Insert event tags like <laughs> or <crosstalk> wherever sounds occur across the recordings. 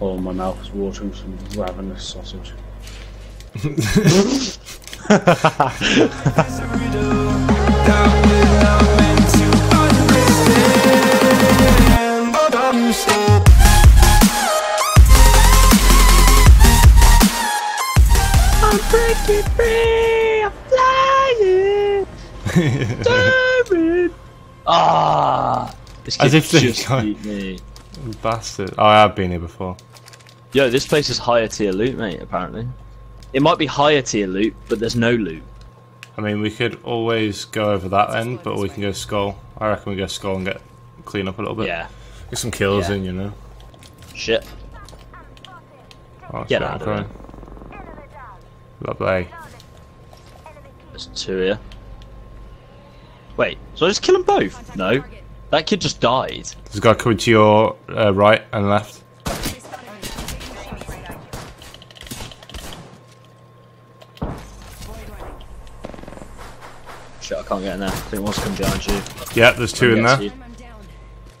Oh, my mouth is watering from ravenous sausage. I'm breaking free. I'm flying. David. Ah. As if they just beat me. Bastard. Oh, I have been here before. Yo, this place is higher tier loot, mate. Apparently, it might be higher tier loot, but there's no loot. I mean, we could always go over that end, but we can go skull. I reckon we go skull and get clean up a little bit. Yeah. Get some kills Yeah. in, you know. Shit. Oh, Get shit, out I'm of crying. Lovely. There's two here. Wait, so I just kill them both? No. That kid just died. There's a guy coming to your uh, right and left. Can't get in there. I think one's come behind you. Yeah, there's two in there. you.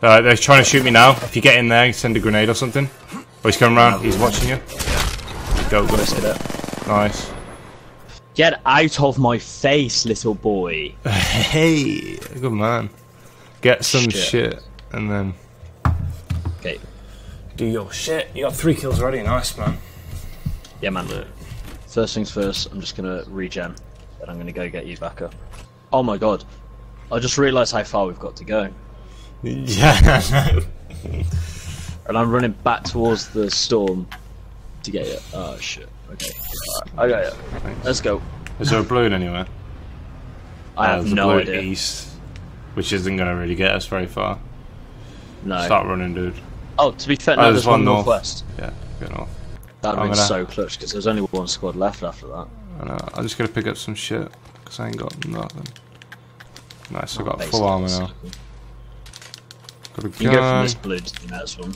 Uh, they're trying to shoot me now. If you get in there, send a grenade or something. Oh, he's coming around. He's watching you. Go, go. Risk it. Nice. Get out of my face, little boy. <laughs> Hey, good man. Get some Shit. shit and then Okay. do your shit. You got three kills already. Nice, man. Yeah, man. First things first, I'm just gonna regen, and I'm gonna go get you back up. Oh my god. I just realised how far we've got to go. Yeah, And I'm running back towards the storm to get it. Oh shit. Okay. Alright, I got you. Let's go. Is there a balloon anywhere? I Uh, have no balloon idea. East, which isn't going to really get us very far. No. Start running, dude. Oh, to be fair, Oh, there's there's one one north. northwest. Yeah, get off. That would I'm have been gonna- so clutch because there's only one squad left after that. I know. I'm just going to pick up some shit because I ain't got nothing. Nice, I've got Basically, full armor so- now. Got a You can go from this blue to the next one.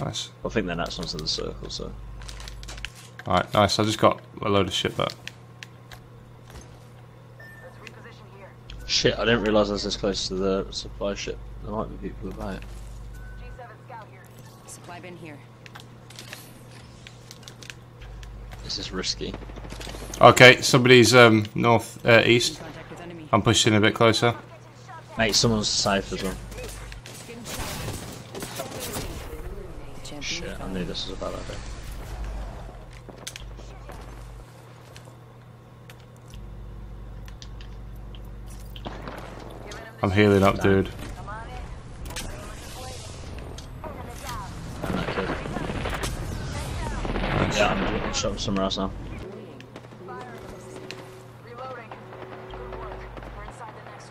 Nice. I think the next one's in the circle, so. Alright, nice. I just got a load of shit back. Shit, I didn't realise I was this close to the supply ship. There might be people about. Supply bin here. This is risky. Okay, somebody's um, north, uh, east. Contact with enemy. I'm pushing a bit closer. Mate, someone's safe as well. Shit, I knew this was a bad idea. I'm healing up, dude. And that kid. Yeah, I'm, shot somewhere else now.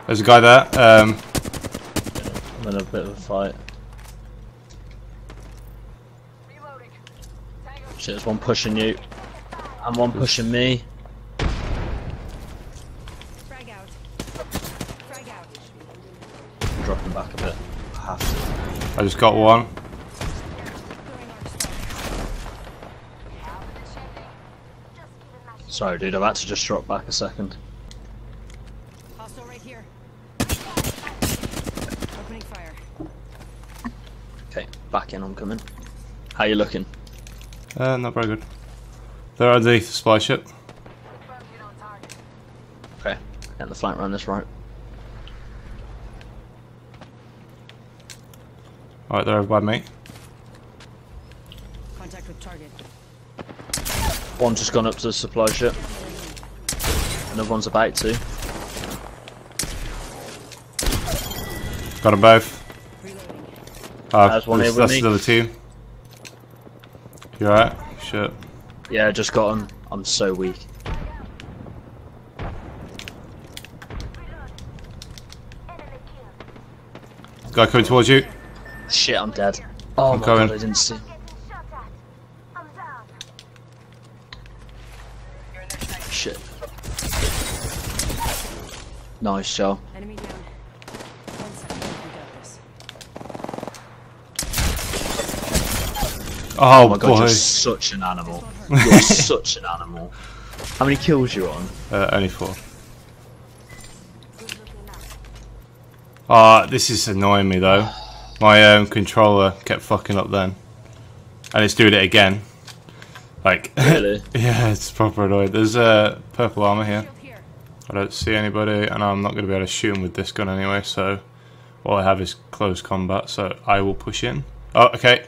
There's a guy there. Um, I'm in a bit of a fight. Shit, there's one pushing you. And one pushing me. Frag out. Frag out. I'm dropping back a bit. I have to. I just got one. Sorry, dude, I've had to just drop back a second. Hostile right here. Opening fire. Okay, back in, I'm coming. How you looking? Uh, not very good. There are the supply ship. Okay, getting the flank around this right. Alright, they're over by me. Contact with target. One just gone up to the supply ship. Another one's about to. Got them both. Reloading. Uh, There's one that's here with that's me. the other team. You alright? Shit. Yeah, just got him. I'm so weak. Guy coming towards you. Shit, I'm dead. Oh I'm my coming. god, I didn't see. Shit. Nice, Joe. Enemy down. One second. We got this. Oh, Oh my god, boy. you're such an animal. You're <laughs> such an animal. How many kills you on? Uh, only four. Ah, this is annoying me though. My um, controller kept fucking up then. and it's doing it again. Like, <laughs> Really? yeah, it's proper annoying. There's uh, purple armor here. Here. I don't see anybody, and I'm not going to be able to shoot him with this gun anyway. So all I have is close combat. So I will push in. Oh, okay.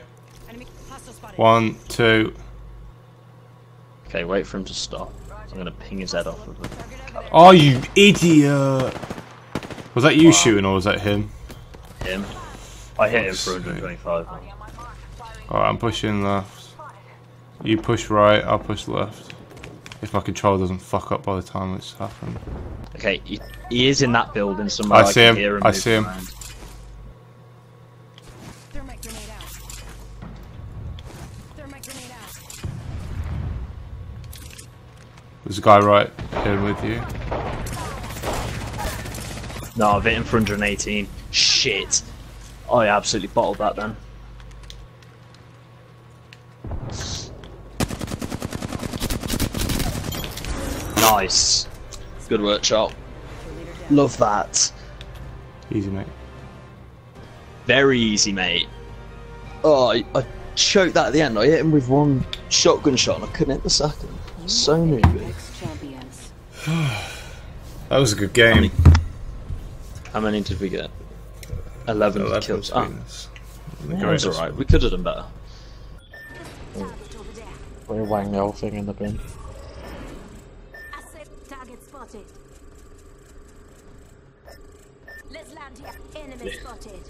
Enemy hostile spotted. One, two. Okay, wait for him to stop. I'm gonna ping his head off with it. Oh, you idiot! Was that you shooting or was that him? Him. I hit him for 125. Alright, I'm pushing left. You push right, I'll push left. If my control doesn't fuck up by the time it's happened. Okay, he, he is in that building somewhere. I see can him, hear I see him. around. There's a guy right here with you. No, I've hit him for 118. Shit. I absolutely bottled that then. Nice. Good work, Chop. Love that. Easy, mate. Very easy, mate. Oh, I, I choked that at the end. I hit him with one shotgun shot and I couldn't hit the second. So newbie. <sighs> That was a good game. How many did we get? 11, 11 kills. Ah, screens. The that was alright. We could have done better. We wang the whole thing in the bin. Asset target spotted. Let's land here. Enemy spotted.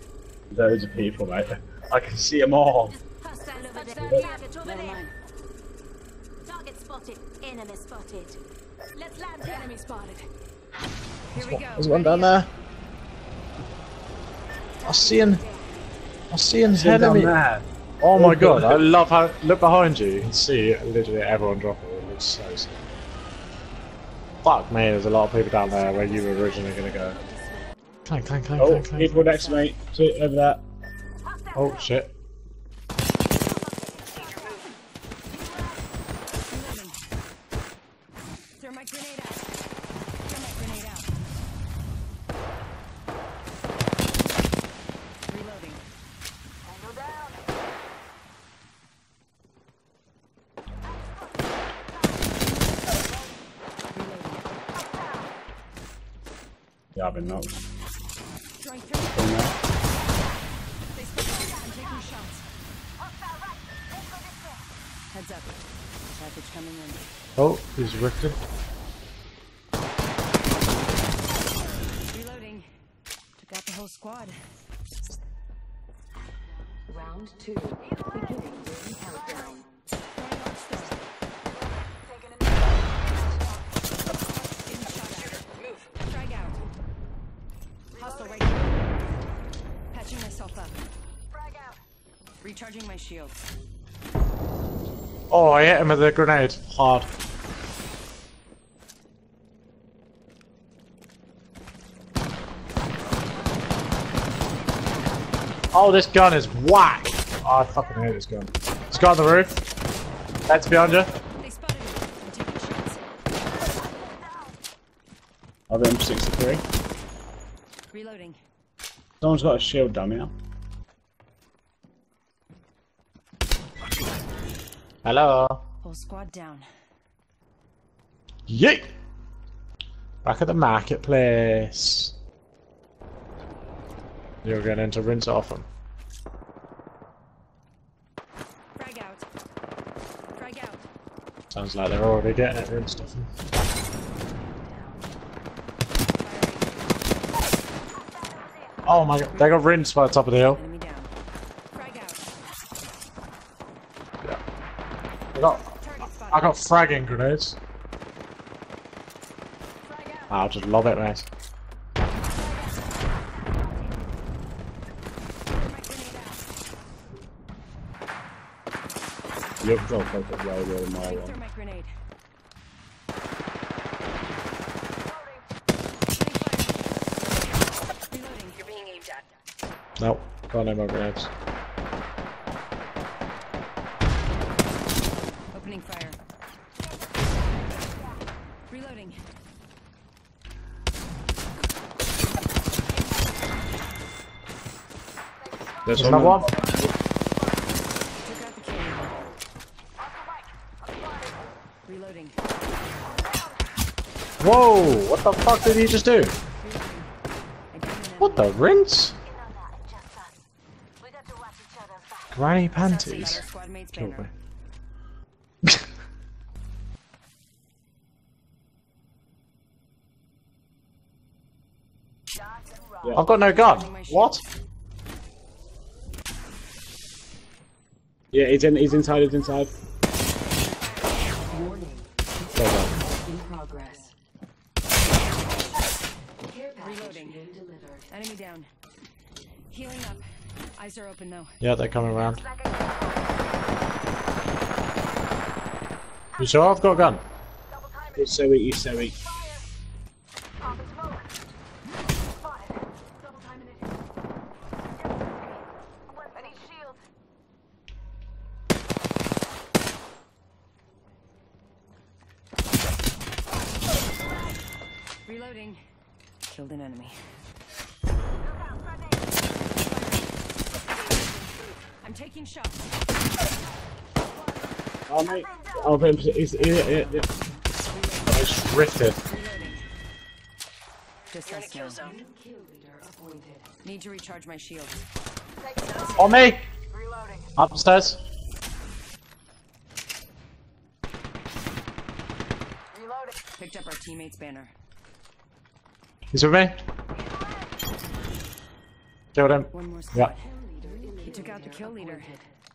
Loads of people, mate. I can see them all. Spotted. Enemy spotted. Let's land here. Enemy spotted. Here we go. There's one down there. I see him. I see him head of me. there. Oh my oh god, I love how. Look behind you, you can see literally everyone dropping. It looks so sick. Fuck me, there's a lot of people down there where you were originally gonna go. Clank, clank, clank, Oh, clank, clank. people next to me. See, over there. Oh shit. Reloading. Thermite grenade out. Thermite grenade out. Reloading. Reloading. Yeah, I've been knocked. Throwing thermite. One there. They spotted. I'm taking shots. Heads up. Package coming in. Oh, he's ripped it. Reloading. Took out the whole squad. Round two. Beginning ring countdown. Throwing arc star. Getting shot at. Move. Frag out. Hostile right here. Patching myself up. Recharging my shields. Oh, I hit him with a grenade. Hard. Oh, this gun is whack! Oh, I fucking hate this gun. This guy on the roof. That's behind you. They spotted me. I'm taking shots. I've hit him 63. Reloading. Someone's got a shield down here. Hello. Whole squad down. Yeet! Back at the marketplace. You're going to rinse off them. Frag out. Frag out. Sounds like they're already getting it rinsed off them. Oh my god, they got rinsed by the top of the hill. Enemy down. Frag out. I got, Target spotted. I got fragging grenades. Ah, I'll just lob it, mate. Thermite grenade out. You've got like a way more than my uh, Throwing one. thermite grenade. Reloading. You're being aimed at. Nope, got no more grenades. There's one more. Reloading. Whoa! What the fuck did he just do? What the rinse? Granny panties? I've got no gun. What? Yeah, he's in. He's inside. He's inside. Warning. In progress. Reloading. Enemy down. Healing up. Eyes are open though. Yeah, they're coming around. You sure I've got a gun? You're so weak. You're so weak. Reloading. Killed an enemy. I'm taking shots. Oh mate. Oh, but he's, yeah, yeah, yeah. I just drifted. Reloading. Distance now. Kill leader appointed. Need to recharge my shield. On me! Upstairs. Picked up our teammate's banner. He's with me. Killed him. One more. Yeah. He took out the kill leader.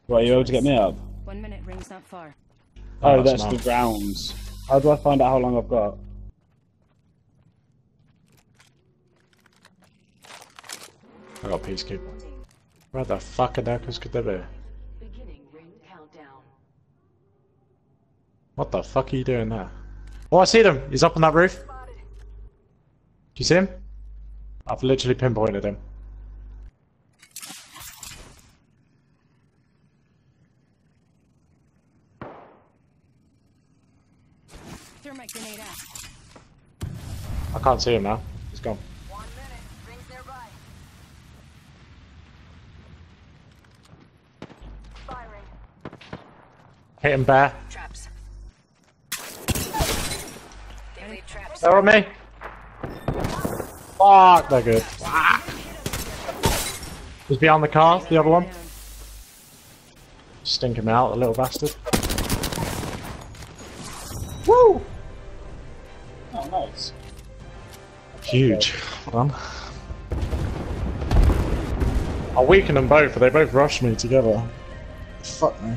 What, are you able to get me up? One minute, ring's not far. Oh, Oh, that's that's the rounds. How do I find out how long I've got? I got peacekeeper. Where the fuck are knuckles could they be? Beginning ring countdown. What the fuck are you doing there? Oh, I see them. He's up on that roof. Do you see him? I've literally pinpointed him. Thermite grenade out. I can't see him now. He's gone. Hit him bare. Traps. They traps. They're on me. Fuck, they're good. He's behind the car, the other one. Stink him out, the little bastard. Huge. on I'll weaken them both, but they both rush me together. Fuck me.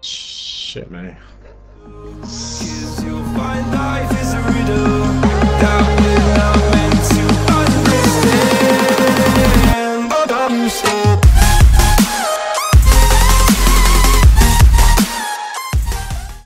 Shit me.